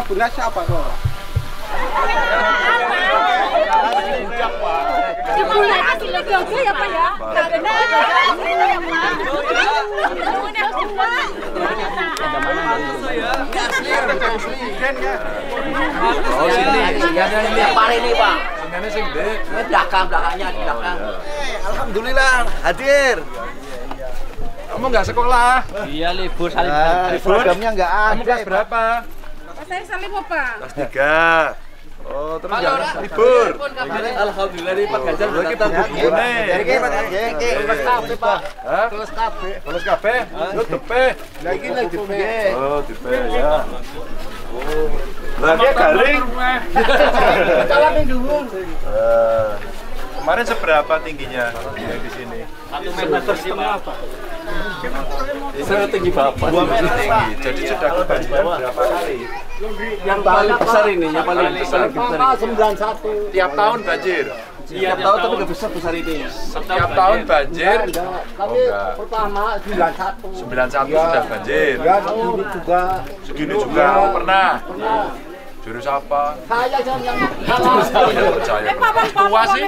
Guna siapa? Oh sini, ada ini apa ini Pak? Ini sing dek. Ini belakang, belakangnya di belakang. Alhamdulillah hadir. Kamu nggak sekolah? Iya libur saling Nah, programnya nggak Kamu ada. kelas berapa? Saya saling apa? Kelas tiga. Oh, terus nggak libur. Alhamdulillah nih Pak Ganjar Lagi kita bubune. Jadi kayak Pak kafe Pak. Terus kafe. Terus kafe? Lu tepe? Lagi lagi dipe. Oh, tepe ya. Oh. Lagi garing. Salamin dulu. Eh, Kemarin seberapa tingginya yang di sini? Satu meter setengah Pak. Saya tinggi bapak. Dua meter tinggi. Jadi sudah kebanjiran berapa kali? Yang paling besar ini, yang paling besar. sembilan satu. Tiap tahun banjir. Iya, tahu tapi nggak besar besar ini. Setiap tahun banjir. Kami enggak. pertama sembilan satu. 91 sudah banjir. Ya, ini juga. Segini juga oh, pernah. Jurus apa? Saya yang yang Oh, ya percaya. Tua sih.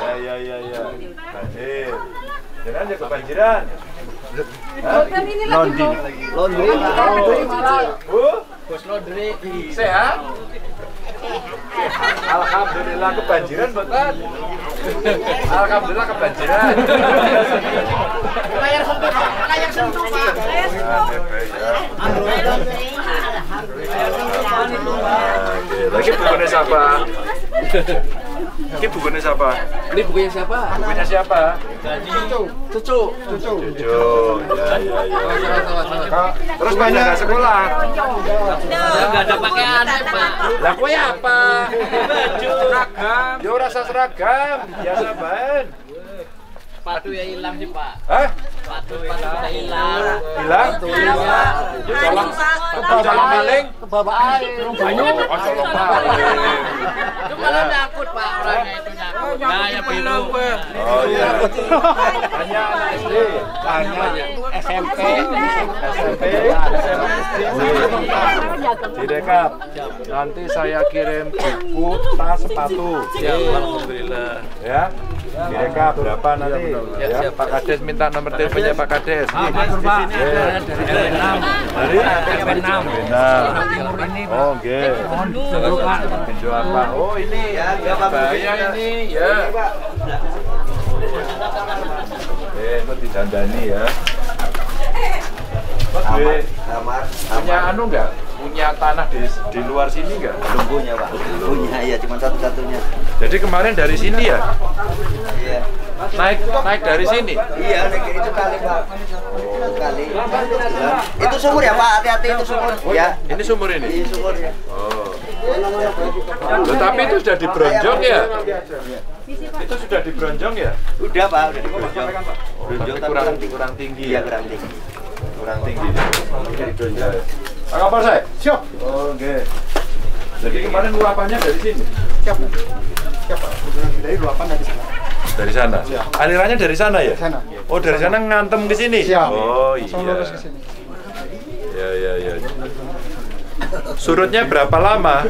Ya ya ya ya. Jangan aja kebanjiran. Ini lagi laundry. Bu, bos laundry. Sehat? Alhamdulillah kebanjiran buatan. Alhamdulillah kebanjiran. Layar sentuh, layar sentuh, Pak. Lagi bukunya siapa? Ini bukunya siapa? Ini bukunya siapa? Bukunya siapa? Cucu. Cucu. Ya, ya, ya. Terus banyak sekolah? Nggak ada pakaian Pak. Lah kue apa? Baju. Seragam. Yo rasa seragam. Biasa ban. Sepatu ya hilang sih Pak. Hah? Sepatu sepatu hilang. Hilang? Yo colong. Colong maling. Bapak air. Oh, colong maling. Itu malah takut Pak orangnya itu takut. Nah, ya belum. Oh iya. Hanya anak SD. Hanya SMP. SMP. Direkap. Nanti saya kirim buku, tas, sepatu. Siap, alhamdulillah. Ya. Direkap berapa nanti? Ya, Pak Kades minta nomor teleponnya Pak Kades. Pak. Ya. Dari RW6. Timur ini, Oh, oke. Pintu apa? Oh, ini ya, bahaya ini ya. Eh, kok didandani ya? Mas, gue punya anu enggak? Punya tanah di di luar sini enggak? Belum punya, Pak. Punya, ya, cuma satu-satunya. Jadi kemarin dari sini ya? Iya. Naik naik dari sini. Iya, nek itu kali, Pak. Kali. Itu sumur ya, Pak. Hati-hati itu sumur. Ya. Ini sumur ini. Ini sumur ya. Oh. Loh, tapi itu sudah dibronjong ya? Itu sudah dibronjong ya? Udah, Pak, udah dibronjong. Oh, tapi Bronjong tapi kurang kurang tinggi. kurang tinggi Iya, ya? kurang tinggi. kurang tinggi. Pak Kapal saya? Siap. Oh, oke. Jadi kemarin luapannya dari sini? Siap. Siap, Pak. Dari luapan dari sana. Dari sana. Alirannya dari sana ya? Sana. Oh, dari sana ngantem ke sini? Siap. Oh, iya. Langsung lurus ke sini. Ya, ya, ya. Surutnya berapa lama?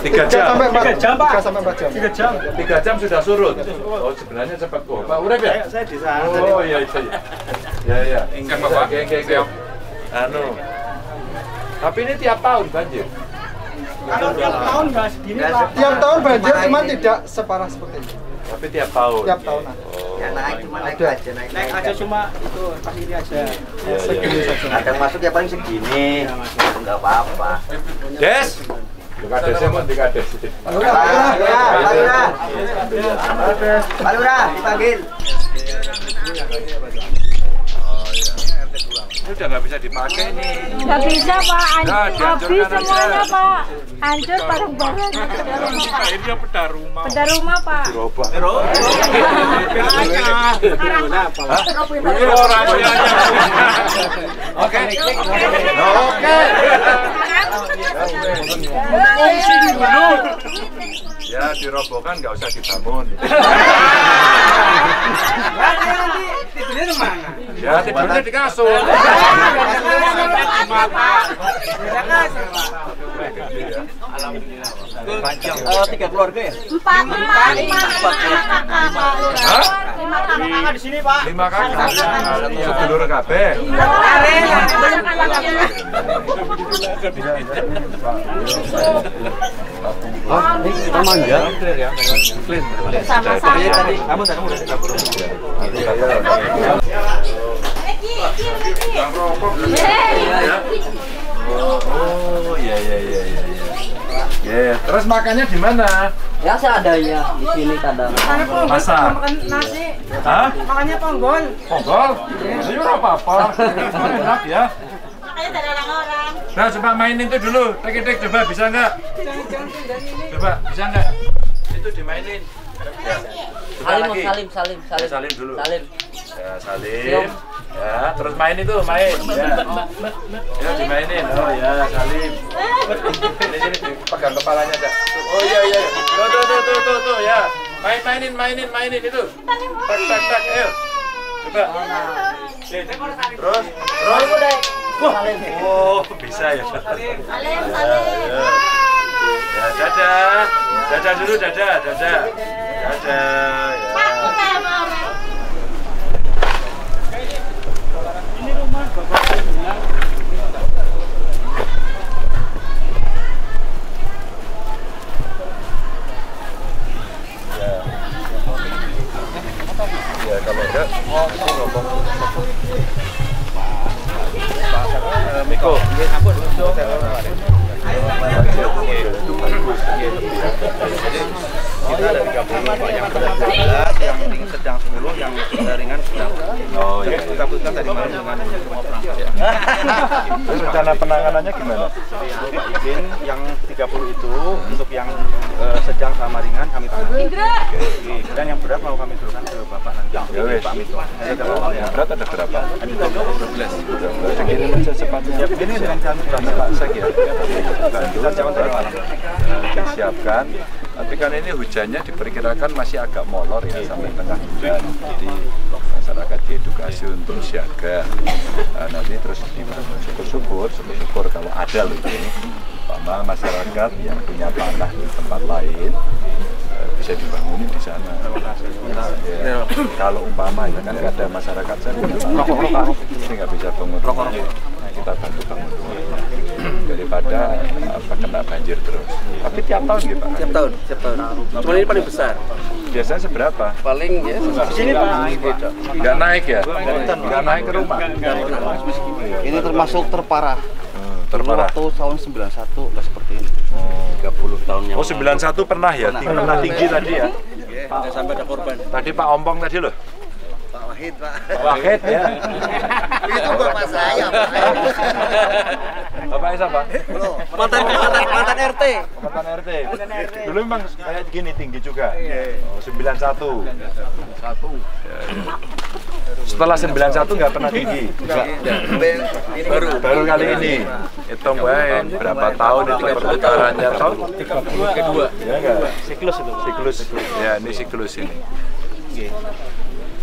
Tiga jam. Tiga jam, Pak. Tiga sampai empat jam. Tiga jam. Tiga jam sudah surut. Oh, sebenarnya cepat kok. Pak Urep ya? Saya di sana. Oh, iya, iya. iya. Ya, ya. Ingkang Bapak. Oke, oke, oke. Anu. Tapi ini tiap tahun banjir. Tiap tahun nggak segini, Pak. Tiap tahun banjir, cuma tidak separah seperti ini. Tapi tiap tahun. Tiap tahun. Oh. Ya naik cuma naik aja, naik, naik aja cuma itu pas ini aja. Ya, ya, ya. Kadang masuk ya paling segini, nggak apa-apa. Des. Kadesnya mau Lurah, Pak Lurah, Pak Lurah. Pak Lurah, dipanggil. Ini udah nggak bisa dipakai nih. Nggak bisa Pak, An- Nah, habis semuanya aja. Pak. Hancur barang-barang. Akhirnya peda rumah. Beda rumah Pak. Dirobak. Sekarang Ini orangnya. Oke. Oke. Ya dirobohkan nggak usah dibangun. Ya tidurnya di kasur. Eh, tiga keluarga ya? Empat, empat, lima, lima kakak, Pak Lurah. Hah? Lima kakak. di sini, Pak. Lima kakak. Sedulur kabeh. kita manja. Sama-sama. tadi kamu tadi udah dapur. Rokok. Oh, iya iya iya iya. Ya, terus makannya di mana? Ya seadanya di sini kadang. Masak. nasi Hah? makannya ponggol Ponggol? Ya apa-apa. Enak ya. Makanya dari orang-orang. Nah, coba main itu dulu. Tek-tek coba bisa enggak? Coba bisa enggak? Itu dimainin. Ya. Salim, lagi. salim, salim, Ya, salim. salim dulu. Salim. Ya, salim. Ya, terus main itu, main. Ya. Ya, dimainin. Oh ya, salim. Ini sini pegang kepalanya, Cak. Oh iya iya. Tuh tuh tuh tuh tuh, tuh ya. Main mainin mainin mainin itu. Tak tak tak, ayo. Coba. Terus terus. Wah. Oh, bisa ya. Salim, Ya, salim. ya. Ya, dadah. Dadah dulu, dadah, dadah. Dadah. Ya. Ya kalau enggak, ini ngomong Miko. Kita ada 30 Pak yang berat, yang ringan sedang 10, yang ringan sedang. Oh iya. Kita putuskan tadi malam dengan semua perangkat ya. Terus rencana penanganannya gimana? Pak yang 30 itu untuk yang eh, sedang sama ringan kami tangani. Dan yang berat mau kami turunkan ke Bapak nanti. Ya wes. Pak Mito. Yang berat ada berapa? Ada 12. Sekirim aja cepatnya. Ya, ini dengan kami sudah Pak Sek ya. Kita jangan dari malam. Nah, disiapkan. Tapi kan ini hujannya diperkirakan masih agak molor ya sampai tengah bulan. Jadi masyarakat diedukasi untuk siaga. Nah, nanti terus syukur-syukur, syukur-syukur kalau ada loh ini. Umpama masyarakat yang punya tanah di tempat lain eh, bisa dibangunin di sana. Ya, kalau umpama ya kan ada masyarakat saya punya tanah, ini nggak bisa bangun rumah. Nah, kita bantu bangun rumah daripada apa kena banjir terus. Tapi tiap tahun gitu Pak. Tiap tahun, tiap tahun. Cuma ini paling besar. Biasanya seberapa? Paling ya di sini Pak. Nggak naik ya? Nggak naik ke rumah? Ini termasuk terparah. Terparah. Waktu tahun 91 nggak seperti ini. 30 tahun yang Oh 91 pernah ya? Tinggi, pernah tinggi tadi ya? Nggak sampai ada korban. Tadi Pak Ompong tadi loh? Pak Wahid, Pak. Pak Wahid ya? Itu bapak saya, Pak. Bapak siapa? Mantan mantan mantan RT. Mantan RT. Dulu memang kayak gini tinggi juga. Oh, 91. Setelah 91 nggak pernah tinggi. Baru Baru kali ini. Hitung wae berapa tahun itu perputarannya tahun? kedua. Ya enggak? Siklus itu. Siklus. Ya, ini siklus ini.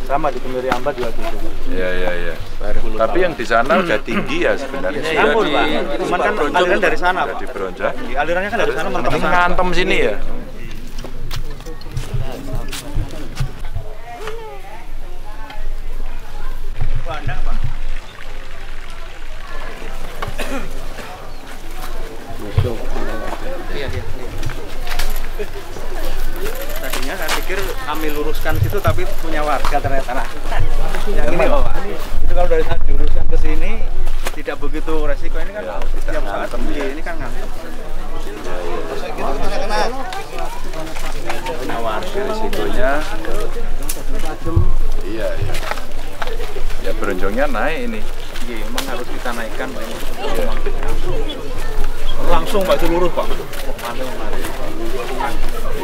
Sama di Kemiri Amba juga gitu. Ya, ya, ya. Tapi yang di sana udah tinggi ya sebenarnya. ya. Campur, Pak. Cuman kan aliran dari sana, Pak. di Bronja. Alirannya kan dari sana mentok Ini sana. ngantem sini ya. Tadinya saya pikir kami luruskan situ tapi punya warga ternyata. Nah, yang ini Pak. Itu kalau dari sana diluruskan ke sini tidak begitu resiko ini kan setiap saat ini kan ngantem. Punya warga risikonya. Iya, iya. Ya beronjongnya naik ini. Iya, memang harus kita naikkan Pak ini. Langsung Pak itu lurus Pak. Mana kemarin.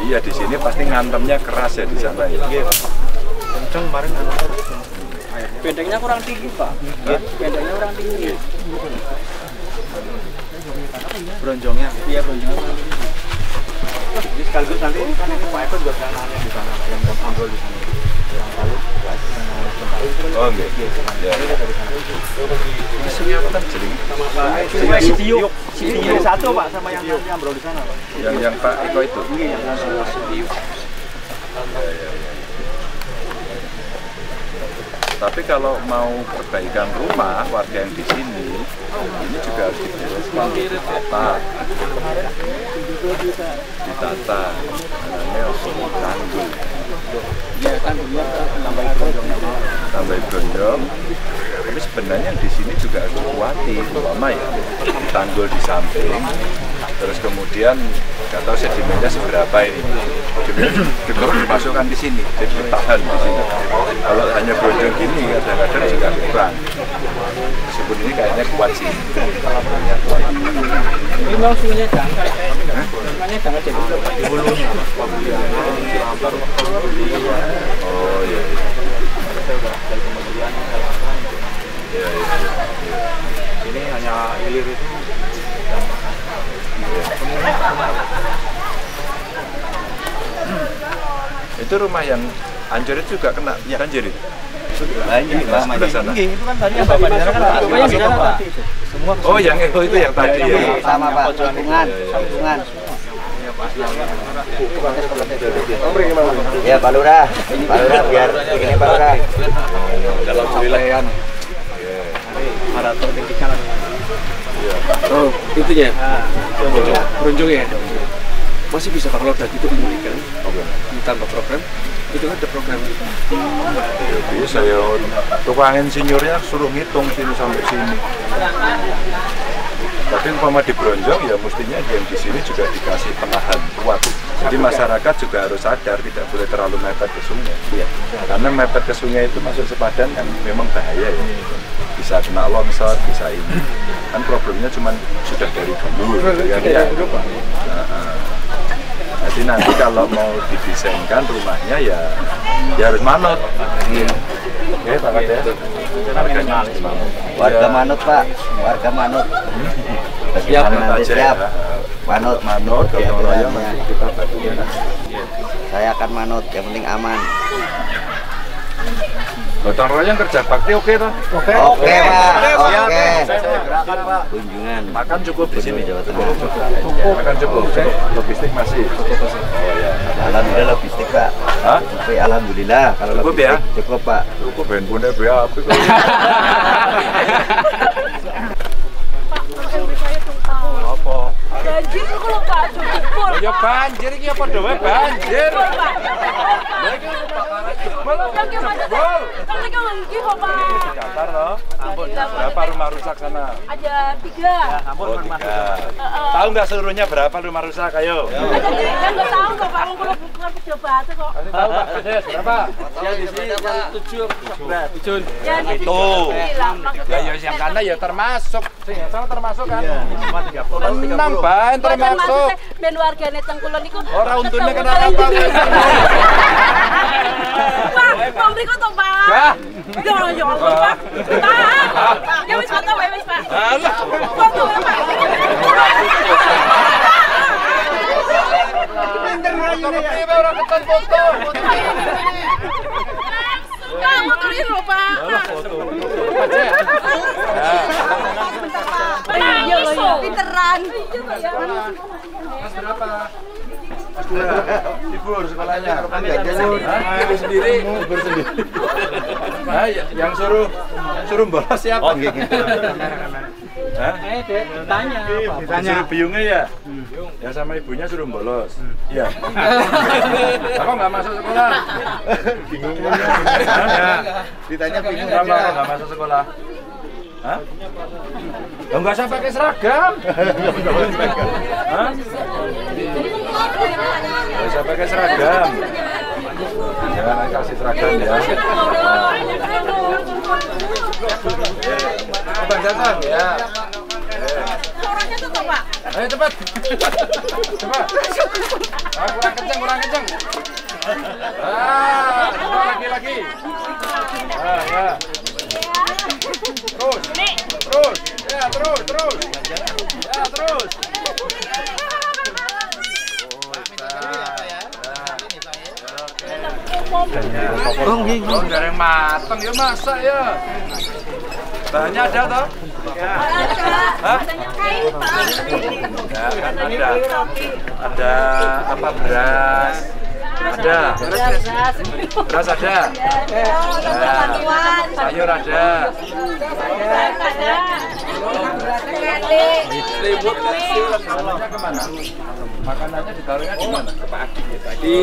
Iya di sini pasti ngantemnya keras ya di sana ya. Iya, Pak. Kenceng kemarin airnya. bedengnya kurang tinggi pak bedengnya kurang tinggi Bronjongnya. iya tinggi Jadi sekaligus nanti kan ini Pak Eko juga di sana yang kontrol di sana. Oh. Ya. Isunya apa kan jadi Sungai Sitiuk. Sitiuk satu Pak sama yang yang di sana Pak. yang yang Pak Eko itu. Iya, yang Sitiuk. Tapi kalau mau perbaikan rumah warga yang di sini, ini juga harus dibereskan, ditata, ditata, namanya tanggul, Iya kan tambah bronjong. Tapi sebenarnya di sini juga harus dikuati, umpama ya, tanggul di samping, terus kemudian nggak tahu sedimennya seberapa ini, cukup dimasukkan di sini, jadi bertahan di sini. Kalau hanya bronjong gini kadang-kadang juga kurang. Meskipun ini kayaknya kuat sih. Kayaknya kuat. Ini mau sungainya jangkar. Sungainya jangkar jadi di hulunya. Oh iya. Iya iya. Ini hanya hilir itu Itu rumah yang hancur itu juga kena banjir itu. Banjir Pak. sana. Itu kan tadi yang Bapak bicara kan Pak. Pokoknya di sana Pak. tadi itu. Semua Oh yang itu itu yang tadi ya. Sama Pak, Iya, iya, iya. lingkungan. Ya Pak Lurah, Pak Lurah biar begini Pak Lurah. Dalam wilayahan. maraton tinggikan. Oh, itu ya. Berunjung ya. Masih bisa kalau tadi itu pemulikan ditambah program itu kan ada program Jadi saya tukang insinyurnya suruh ngitung sini sampai sini. Tapi umpama di Bronjong ya mestinya yang di sini juga dikasih penahan kuat. Jadi masyarakat juga harus sadar tidak boleh terlalu mepet ke sungai. Karena mepet ke sungai itu masuk sepadan kan memang bahaya ya. Bisa kena longsor, bisa ini. Kan problemnya cuma sudah dari dulu. Ya, ya. Nah, ah. Jadi nanti kalau mau didesainkan rumahnya ya ya harus manut. Oke, Pak. Harganya harus manut. Warga Ya, manut Pak, warga manut. siap nanti siap? ya. Manut, Manut, nanti kita bantu ya. Saya akan manut, yang penting aman. Gotong royong kerja bakti oke toh? Oke Pak, Siap. oke. Saya mau berangkat Pak. Kunjungan Makan cukup di sini. Jawa Tengah. Makan cukup. Logistik masih. Oh ya. Alhamdulillah logistik Pak. Hah? Oke, alhamdulillah kalau Cukup ya? cukup Pak. Cukup handphone kok. Apa? Banjir kalau Pak cukup. Ya banjir iki apa dhewe banjir. Full, Pak. Yang kan loh. Berapa rumah rusak sana? Ada tiga. Oh, tiga. Tahu nggak seluruhnya berapa rumah rusak? Ayo. Tiga nggak tahu kok Pak. Kalau bukan tuh kok. Tahu Pak berapa? ya di sini yang tujuh tujuh Ya Itu. Ya, ya yang kana ya termasuk. Yang sana termasuk kan? Cuma 30. Tenang, Ban, termasuk. Ben wargane tengkulon niku. Ora untune kena apa? Pak, Pak mriko to, Pak. Wah. Ya ya Allah, Pak. Pak. Ya wis foto wae wis, Pak. Foto wae, Pak. Ora keton foto. Pak, motorin lho, Pak. Iya, iya. Pinteran. Ibu harus sekolahnya. Ibu sendiri. Ibu sendiri. Nah, ya- yang suruh yang suruh bolos siapa? Oh, gitu. Hah? eh Dek, tanya Pak Suruh biungnya ya? Ya sama ibunya suruh bolos. Iya. Apa nggak masuk sekolah? Bingung. Ditanya bingung Kenapa nggak masuk sekolah? Hah? Oh, nggak usah pakai seragam. Hah? Nggak usah pakai seragam. Jangan kasih seragam ya. Abang datang ya. Orangnya tuh, Pak. Ayo cepat. Cepat. Ah, kurang kenceng, kurang kenceng. Ah, lagi lagi. Ah, ya. Terus. Terus. Ya, terus, terus. Ya, terus. Oh, oh yang mateng ya masak ya. Bahannya ada toh? Hah? Ya, kan ada. Ada apa beras? Ada. Beras ada. Ada. Sayur ada. Selimut ke mana? Makanannya ditaruhnya di mana? Di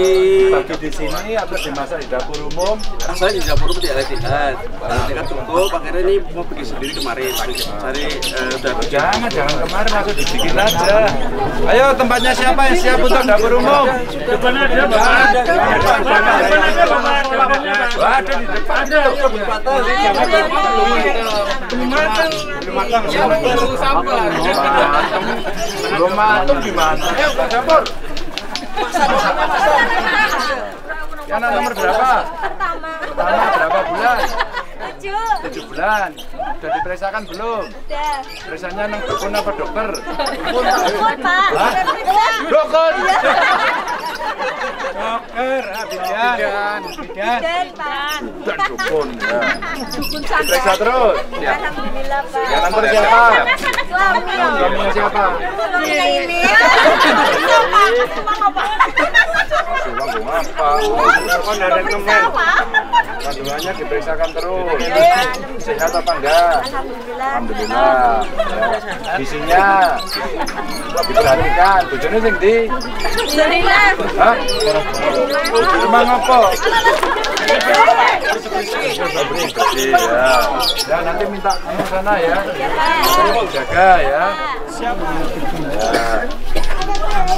Bagi di sini atau dimasak di dapur umum? saya di dapur di Al-Ittihad Al-Ittihad tutup akhirnya ini mau pergi sendiri kemarin cari eh, udah Jangan, jangan kemarin langsung dibikin aja. Ayo tempatnya siapa yang siap untuk dapur umum? Depan ada, depan ada. Ada di depan ada. Belum matang. Belum matang. Belum sabar. Belum matang gimana? Ayo ke dapur. Yang anak nomor berapa? Pertama. Pertama berapa bulan? Tujuh. Tujuh bulan. Sudah diperiksakan belum? Udah. Periksanya nang dukun apa dokter? Dukun, Pak. Hah? Iya. Dukun. Dokter, ah, bidan. Bidan. Dan, Pak. Dan dukun ya. Dukun Periksa terus. Ya. Alhamdulillah, Pak. Yang antar siapa? Suami. Suaminya siapa? Ini. Siapa? Emang apa? Suami apa? Kan ada. Kandungannya diperiksakan terus. Sehat apa enggak? Alhamdulillah. Alhamdulillah. Ya. Gizinya diperhatikan. Bojone sing ndi? Alhamdulillah. Hah? Mang apa? Bersih ya. Ya nanti minta kamu sana ya. Jaga ya. Siap. Ya. Ya. Oke. Wah, pakai sepatu roda ya.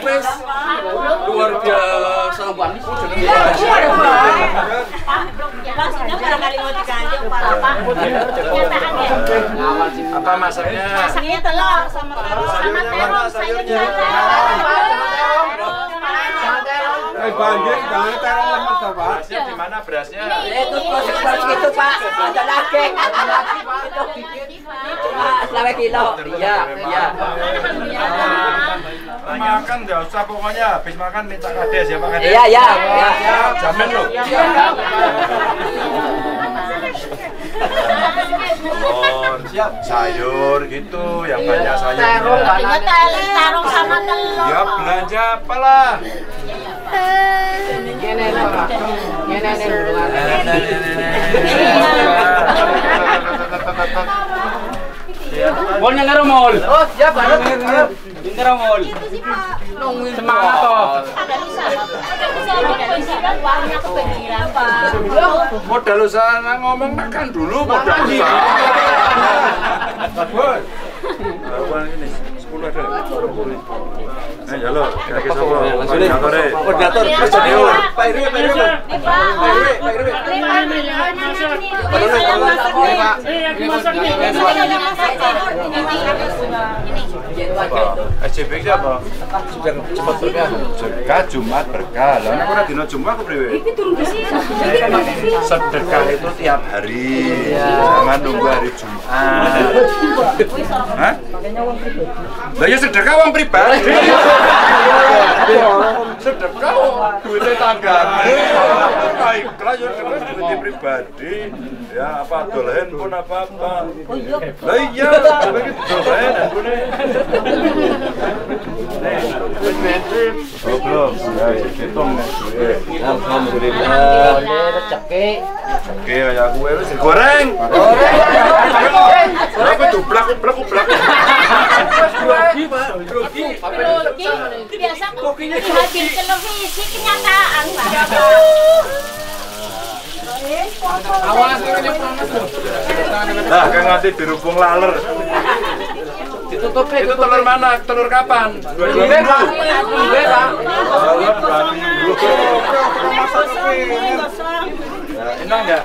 Wes, luar biasa banget apa masaknya? Ini telur sama terong sama terong sayurnya. Eh, banjir, jangan terong lemes, toh, Pak. Berasnya di mana berasnya? Itu proses proses gitu Pak. Ada lagi. Ada lagi Pak. Itu cuma selama kilo. Iya, iya. Makan nggak usah pokoknya habis makan minta kades ya Pak Kades. Iya, iya, iya. Ya, jamin loh. Oh, siap. Sayur gitu, yang banyak sayurnya. Ini tali tarung sama telur. Ya belanja apalah. Mau nyengero mall. Oh, siap mall. Semangat. Modal usaha ngomong makan dulu modal usaha. Ini 10 ada. Eh, ya lo, kira-kira sapa? Koordinator. Koordinator, Mas Junior. Pak Irwi, Pak Irwi. Pak Irwi, Pak Irwi. Apa? SCB itu apa? Sudah cepat berkah. Sedekah Jumat berkah. Lah nek ora dina Jumat kok priwe? Sedekah itu tiap hari. Jangan nunggu hari Jumat. Hah? Lah ya sedekah uang pribadi. Yeah. Sedekah duitnya tanggane. Baik, lah ya sedekah duitnya pribadi. Ya apa dol handphone apa apa. Lah iya, begitu dol handphone. Oh, belum. Ya, hitung nih. Alhamdulillah. Ini rezeki. Oke, kayak gue wis goreng. Goreng. Berapa tuh? Blak blak blak. Grogi, Pak. Grogi. Biasa kokinya di televisi kenyataan, Pak. Awas ini panas loh. Nah, kan nanti dirubung laler. Ditutup Itu telur mana? Telur kapan? Dua dua Dua minggu. Dua dua minggu. Nah, enak enggak?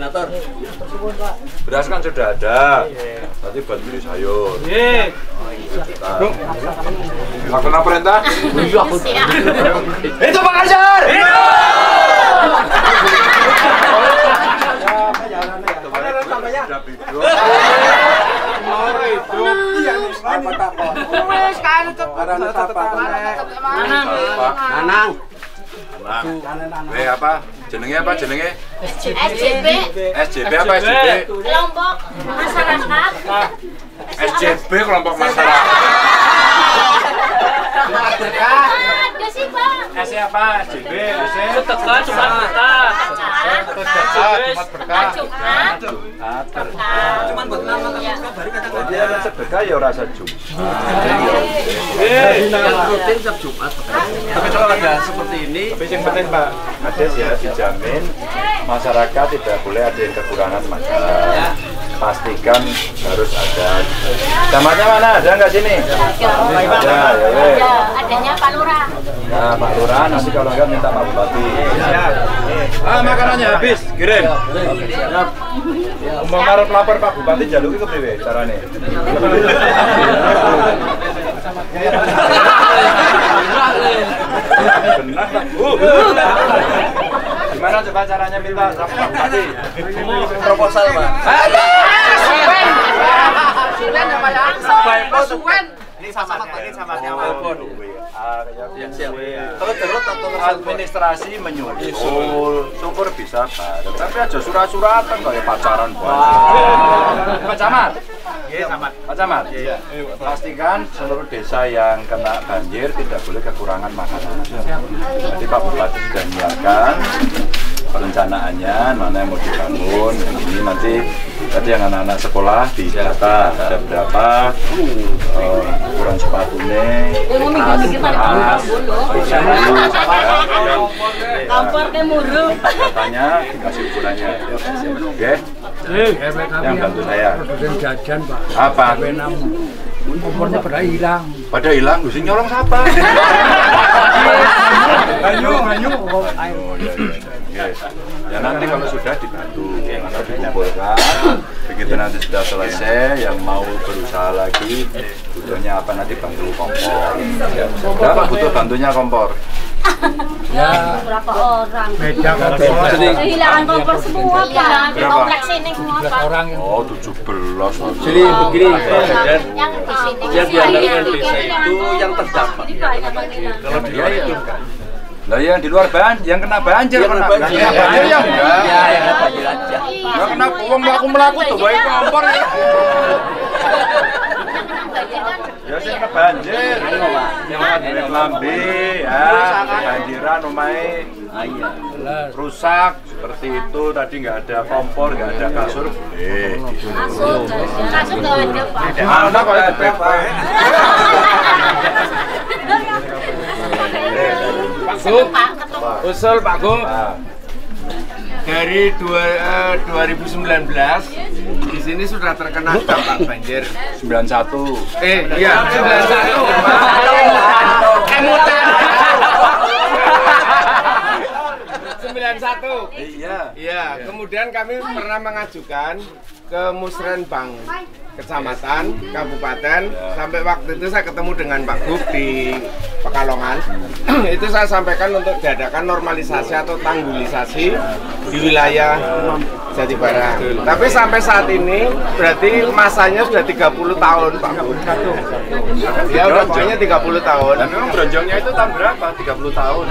koordinator. Beras kan sudah ada. Nanti buat beli sayur. Nah. Lakukan perintah? Itu Pak Kajar. Pak. Nanang. Nah. Eh apa? Jenenge apa jenenge? SJB SJB apa SJB? kelompok masyarakat SJB kelompok masyarakat. Sih apa? Cuma berkah. Buat nama sedekah ya rasa Jumat. Yang rutin setiap Jumat. Tapi kalau ada seperti ini, Tapi yang penting Pak Kades ya dijamin masyarakat tidak boleh ada yang kekurangan makan. Pastikan harus ada. Camatnya mana? Ada nggak sini? Ada, ya ada adanya Pak Lurah Nah, Pak Lurah nanti kalau enggak minta Pak Bupati. Ah, makanannya habis, kirim. Siap. Mau ngarep lapor Pak Bupati jaluki ke priwe carane? Benar, Pak. Bu. Gimana coba caranya minta Pak Bupati? proposal Pak. Ini sama, ini sama Ah, ya, siap. Kalau terus administrasi menyusul, syukur bisa Pak. Tapi aja surat-suratan kayak pacaran. Pak Camat, Iya, sama. Pak Camat, pastikan seluruh desa yang kena banjir tidak boleh kekurangan makanan. Jadi Pak Bupati sudah menyiapkan perencanaannya mana yang mau dibangun ini nanti tadi yang anak-anak sekolah didata ada berapa eh, ukuran sepatunya tas, tas, kompor ke muru datanya dikasih ukurannya oke yang bantu saya jajan pak apa kompornya pada hilang pada hilang lu sing nyolong siapa banyu banyu Oh, Ya nanti kalau sudah dibantu, atau dikumpulkan. Begitu nanti sudah selesai, yang mau berusaha lagi, butuhnya apa nanti bantu kompor. Ya, berapa butuh bantunya kompor? ya berapa orang beda kalau kehilangan kompor semua pak Berapa? kompleks ini semua pak orang yang Oh, 17. Jadi begini yang di sini yang iya, desa itu yang terdampak. Jadi. Kalau di luar itu enggak. Lah yang di luar ban, yang kena banjir Yang kena kena banjir. Yang kena banjir yang enggak. Ya, ya, banjir aja. Enggak kena uang melaku melaku tuh baik kompor ya. Ya sing kena banjir. Yang ada lambe ya, banjiran omahe Ah, iya. rusak seperti itu tadi nggak ada kompor nggak ada kasur boleh Masuk, masuk ke ada pak. kok itu bebek Pak Gub. Usul Pak Gub dari dua, eh, 2019 di sini sudah terkena dampak banjir. 91 Eh, iya 91. Emutan. 91. iya Iya, kemudian kami pernah mengajukan ke Musrenbang kecamatan, kabupaten, sampai waktu itu saya ketemu dengan Pak Gub di Pekalongan. itu saya sampaikan untuk diadakan normalisasi atau tanggulisasi di wilayah Jatibarang. Tapi sampai saat ini berarti masanya sudah 30 tahun, Pak Gub. Ya udah pokoknya 30 tahun. dan memang bronjongnya itu tahun berapa 30 tahun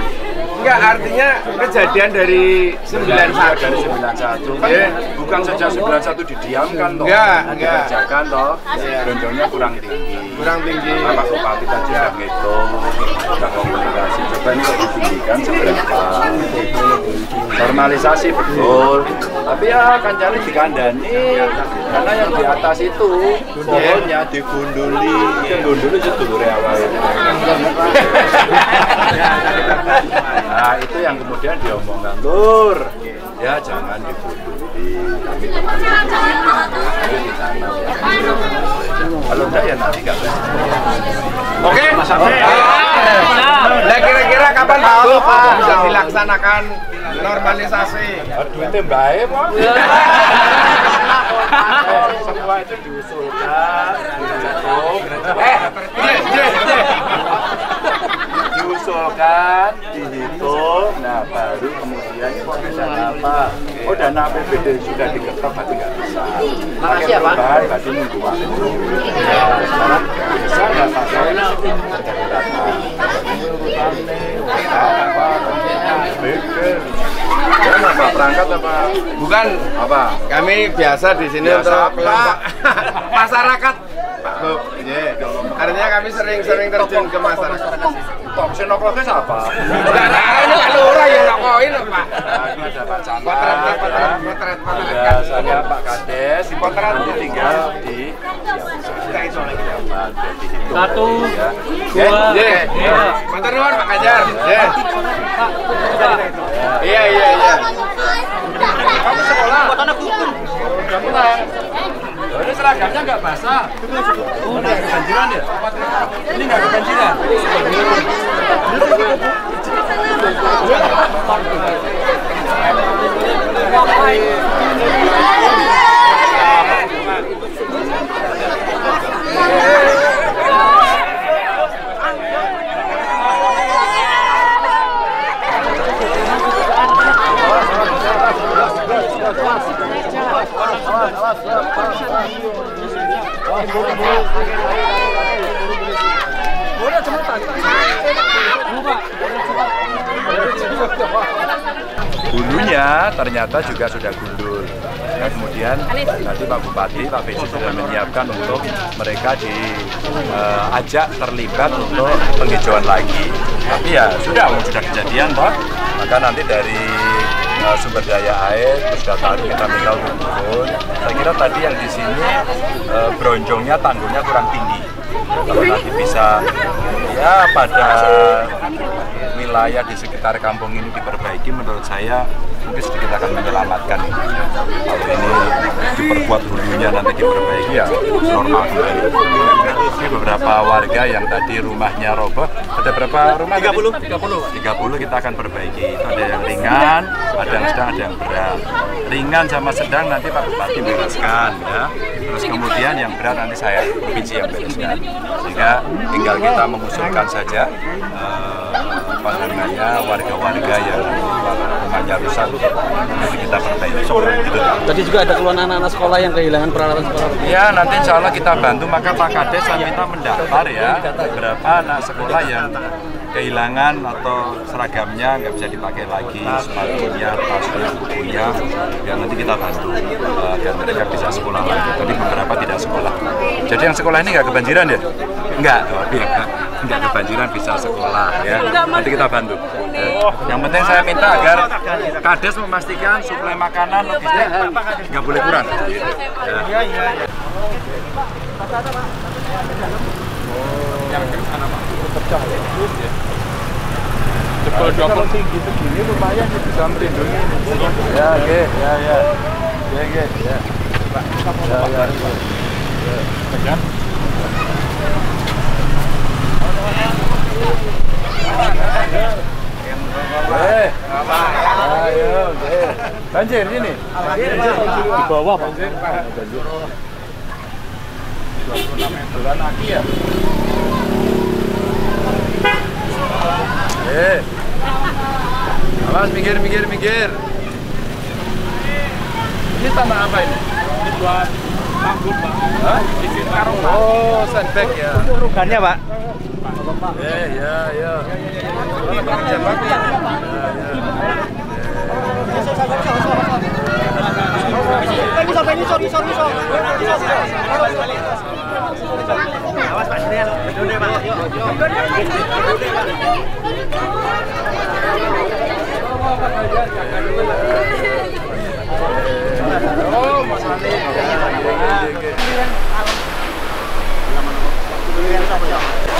Enggak, artinya kejadian dari 91. dari 91 kan Iya. bukan saja 91 didiamkan toh Enggak, enggak. Dikerjakan toh bronjongnya kurang tinggi. Kurang tinggi. Pak Bupati tadi sudah ngitung sudah komunikasi. Coba ini kok ditinggikan seberapa normalisasi betul. Tapi ya kancane dikandani karena yang di atas itu pohonnya digunduli. Digunduli sedulure awalnya nah itu yang kemudian diomongkan. Lur. Ya jangan digunduli di kalau ya nanti nggak Oke, Nah, kira-kira kapan Pak Gub bisa dilaksanakan normalisasi? duitnya baik mau semua itu diusulkan. Eh diusulkan dihitung. Nah baru kemudian bisa apa oh dana APBD sudah diketok berarti nggak bisa makasih ya Pak berarti nunggu waktu ya sekarang bisa nggak pakai Ya, apa perangkat apa? Bukan, Apa? kami biasa di sini Biasa untuk apa? kelompok masyarakat. Pak iya. Artinya kami sering-sering terjun ke masyarakat. Kok xenofobis apa? Nah, ini kan lurah yang ngakoin, Pak. Nah, ini ada Pak Camat, Potret, potret, ya. potret, potret. Pak Kades, nanti tinggal di satu, Dua, iya. Matur nuwun Pak Ganjar. Iya. Iya, iya, iya. Kamu sekolah? Udah pulang. Loh, Ini seragamnya nggak basah. Oh, nggak kebanjiran ya? Ini nggak kebanjiran. Hulunya ternyata juga sudah gundul. Ya, kemudian nanti Pak Bupati, Pak BC sudah menyiapkan untuk mereka diajak terlibat untuk penghijauan lagi. Tapi ya sudah, sudah kejadian Pak. Maka nanti dari eh, sumber daya air, terus data kita minta untuk turun. Saya kira tadi yang di sini eh, bronjongnya, tanggungnya kurang tinggi. Kalau nanti bisa ya pada wilayah di sekitar kampung ini diperbaiki menurut saya mungkin sedikit akan menyelamatkan. Kalau ini diperkuat hulunya nanti diperbaiki ya normal kembali. Ini beberapa warga yang tadi rumahnya roboh, ada berapa rumah? 30. 30. 30 kita akan perbaiki. Itu ada yang ringan, ada yang sedang, ada yang berat. Ringan sama sedang nanti Pak Bupati bereskan ya. Terus kemudian yang berat nanti saya provinsi yang bereskan. Sehingga tinggal kita mengusulkan saja eh, apa namanya warga-warga yang rumahnya rusak nanti kita perbaiki gitu. Tadi juga ada keluhan anak-anak sekolah yang kehilangan peralatan sekolah. Ya nanti insya Allah kita bantu maka Pak Kades saya minta mendaftar ya beberapa anak sekolah yang kehilangan atau seragamnya nggak bisa dipakai lagi sepatunya, tasnya, bukunya ya nanti kita bantu eh, agar mereka bisa sekolah lagi. Tadi beberapa tidak sekolah. Jadi yang sekolah ini nggak kebanjiran ya? Enggak, oh, enggak kebanjiran bisa sekolah ya. Nanti kita bantu. Ya. Yang penting saya minta agar Kades memastikan suplai makanan logistik nggak boleh kurang. Ya. Jebol double tinggi segini lumayan ya bisa melindungi. Ya, oke, ya, ya. Ya, oke, ya. Ya, ya, ya. Ya. Ayo. Banjir sini. Di bawah, Pak. Banjir. 26 meteran lagi ya. Eh. Awas minggir minggir minggir. Ini tanah apa ini? Ini buat panggung, Pak. Hah? Oh, sandbag ya. Rugannya Pak. Eh, ya, ya. Ya, ya. Ya. Oh.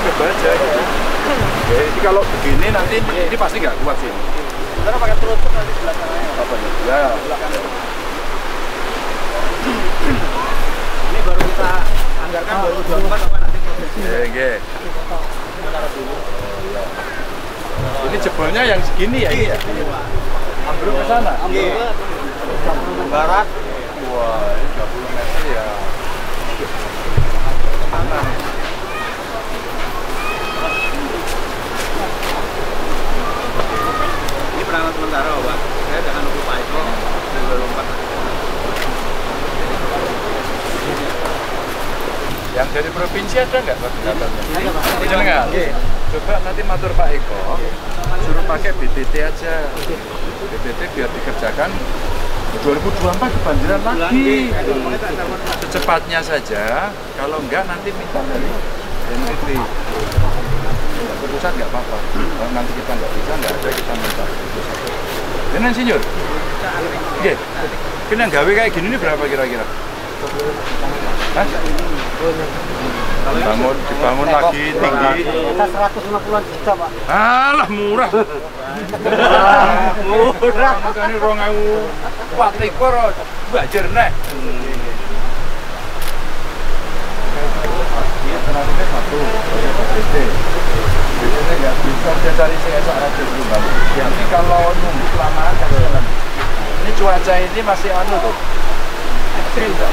Coba aja ya. Oke, Jadi kalau begini nanti ini pasti nggak kuat sih. Ntar pakai terus nanti belakangnya. Apa ya? Ya. Ini baru kita anggarkan 2024 apa nanti prosesnya. Oke, oke. Ini jebolnya yang segini ya ini ya? Ambruk ke sana? Iya. Barat. Wah, ini 20 meter ya. Mana nih? Ini penanganan sementara Pak. Saya jangan nunggu Pak Eko 2024. Yang dari provinsi ada nggak koordinatornya? Jenengan? Coba nanti matur Pak Eko, suruh pakai BTT aja. BTT biar dikerjakan 2024 kebanjiran lagi. Secepatnya saja, kalau enggak nanti minta dari NTT. Pusat nggak apa-apa. Kalau nanti kita nggak bisa, nggak ada kita minta pusat. Ini insinyur? Iya. Ini yang gawe kayak gini ini berapa kira-kira? Hah? Bangun, dibangun lagi tinggi. Kita 150 juta, Pak. Alah murah. murah. Makanya rong ewu empat ekor bajar nek. Tenaganya satu. BPT. BPT nggak bisa dia cari CSR aja dulu Bang. Nanti kalau nunggu kelamaan jalan. Ini cuaca ini masih anu tuh.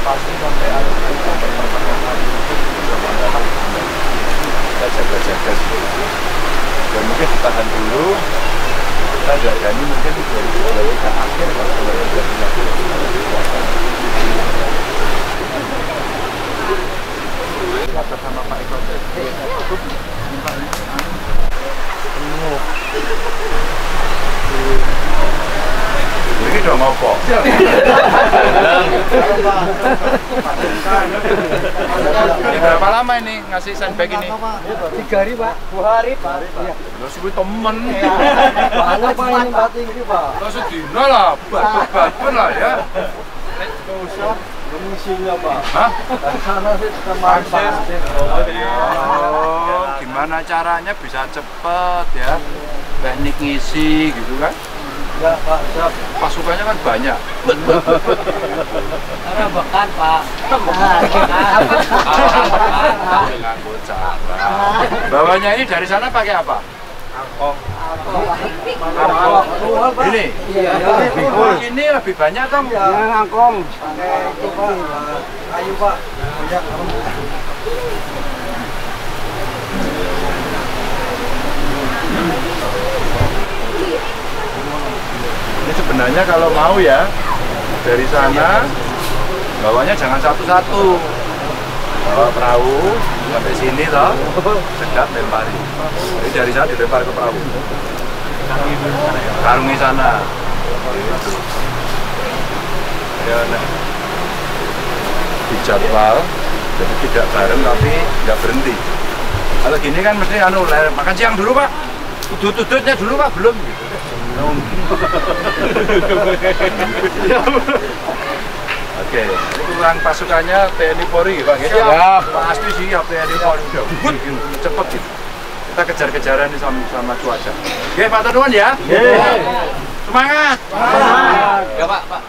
Pasti sampai anu sampai pertengahan. Kita jaga-jaga dan mungkin ditahan dulu kita jagani mungkin 2023 akhir kalau mulai jadi lagi. Kata sama Pak Eko ini dong ngopo ini berapa lama ini ngasih sandbag ini? Tiga hari, Pak. Dua hari, Pak. Lo suwi temen Banyak, Pak, ini batik ini, Pak. Lo sedina lah, bapak-bapak lah ya Pak. Hah? Sana sih Pak. Oh, gimana caranya bisa cepet ya? Teknik ngisi gitu kan? Ya, Pak. Siap. Pasukannya kan banyak. Karena bekan, Pak. Nganggo cara. Bawahnya ini dari sana pakai apa? Ini. Iya. Oh, ini lebih banyak kan? ngangkong. Pakai itu, Pak. Kayu, Pak. Banyak. Sebenarnya kalau mau ya dari sana bawahnya jangan satu-satu. Bawa perahu sampai sini toh, sedap lempari. Jadi dari sana dilempar ke perahu. Karungi sana. Gitu. Ya, nah. dijadwal jadi tidak bareng tapi nggak berhenti. Kalau gini kan mesti anu makan siang dulu pak, tudut-tudutnya dulu pak belum gitu. Oke, ini kurang pasukannya TNI Polri Pak. Ya, ya pasti sih ya TNI Polri cepet gitu. Kita kejar-kejaran nih sama, sama cuaca. Oke, Pak Tuan ya. Semangat. Ya Pak, Pak.